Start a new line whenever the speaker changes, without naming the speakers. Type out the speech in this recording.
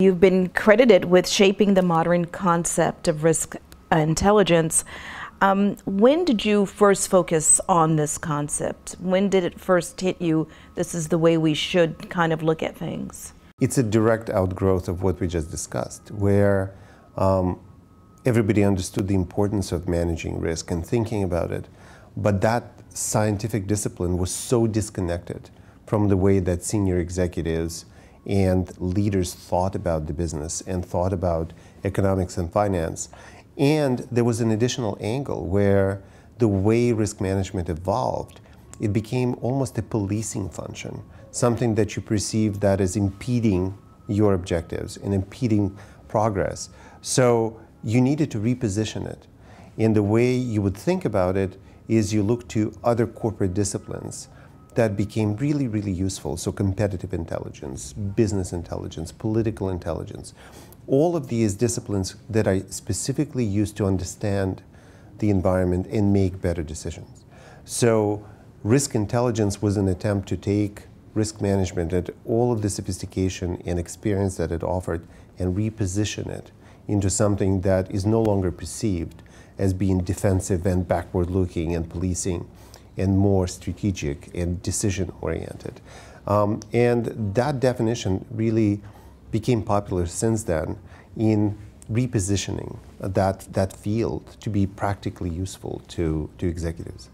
You've been credited with shaping the modern concept of risk intelligence. Um, when did you first focus on this concept? When did it first hit you this is the way we should kind of look at things?
It's a direct outgrowth of what we just discussed, where um, everybody understood the importance of managing risk and thinking about it. But that scientific discipline was so disconnected from the way that senior executives and leaders thought about the business and thought about economics and finance and there was an additional angle where the way risk management evolved, it became almost a policing function, something that you perceive that is impeding your objectives and impeding progress. So you needed to reposition it. And the way you would think about it is you look to other corporate disciplines that became really, really useful. So competitive intelligence, business intelligence, political intelligence, all of these disciplines that I specifically used to understand the environment and make better decisions. So risk intelligence was an attempt to take risk management and all of the sophistication and experience that it offered and reposition it into something that is no longer perceived as being defensive and backward looking and policing and more strategic and decision oriented. Um, and that definition really became popular since then in repositioning that, that field to be practically useful to, to executives.